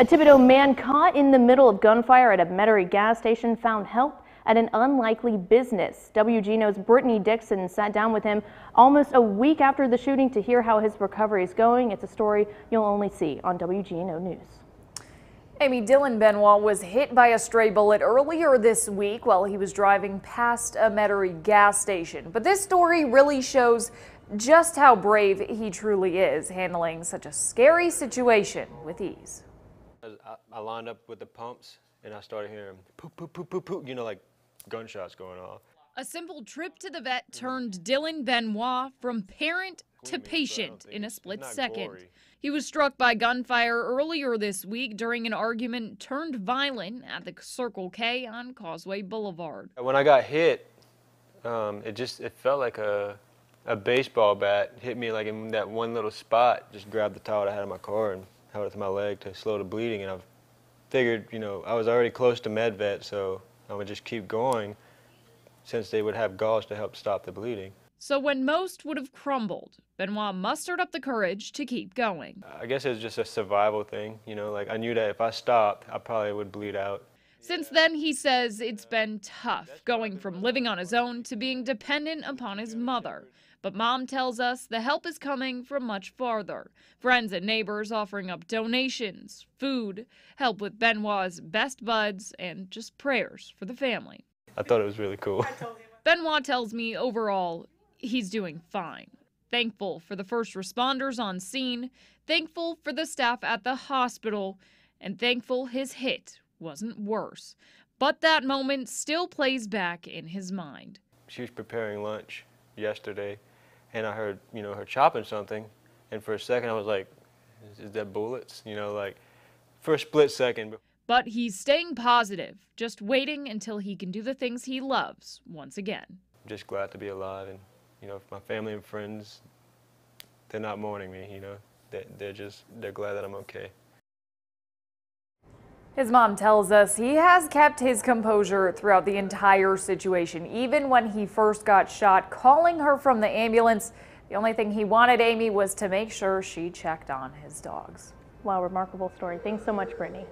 A Thibodaux man caught in the middle of gunfire at a Metairie gas station found help at an unlikely business. WGNO's Brittany Dixon sat down with him almost a week after the shooting to hear how his recovery is going. It's a story you'll only see on WGNO News. Amy Dylan Benoit was hit by a stray bullet earlier this week while he was driving past a Metairie gas station. But this story really shows just how brave he truly is, handling such a scary situation with ease. I lined up with the pumps and I started hearing poop, poop, poop, poop, poop, you know, like gunshots going off. A simple trip to the vet turned Dylan Benoit from parent to patient in a split second. Glory. He was struck by gunfire earlier this week during an argument turned violent at the Circle K on Causeway Boulevard. When I got hit, um, it just it felt like a a baseball bat hit me like in that one little spot. Just grabbed the towel I had in my car and held it to my leg to slow the bleeding. And I figured, you know, I was already close to MedVet, so I would just keep going since they would have gauze to help stop the bleeding. So when most would have crumbled, Benoit mustered up the courage to keep going. I guess it was just a survival thing, you know, like I knew that if I stopped, I probably would bleed out. Since then, he says it's been tough, going from living on his own to being dependent upon his mother. But mom tells us the help is coming from much farther. Friends and neighbors offering up donations, food, help with Benoit's best buds, and just prayers for the family. I thought it was really cool. Benoit tells me overall, he's doing fine. Thankful for the first responders on scene, thankful for the staff at the hospital, and thankful his hit wasn't worse. But that moment still plays back in his mind. She was preparing lunch yesterday and I heard, you know, her chopping something, and for a second I was like, is that bullets? You know, like, for a split second. But he's staying positive, just waiting until he can do the things he loves once again. Just glad to be alive, and, you know, my family and friends, they're not mourning me, you know, they're, they're just, they're glad that I'm okay. His mom tells us he has kept his composure throughout the entire situation, even when he first got shot, calling her from the ambulance. The only thing he wanted Amy was to make sure she checked on his dogs. Wow, remarkable story. Thanks so much, Brittany.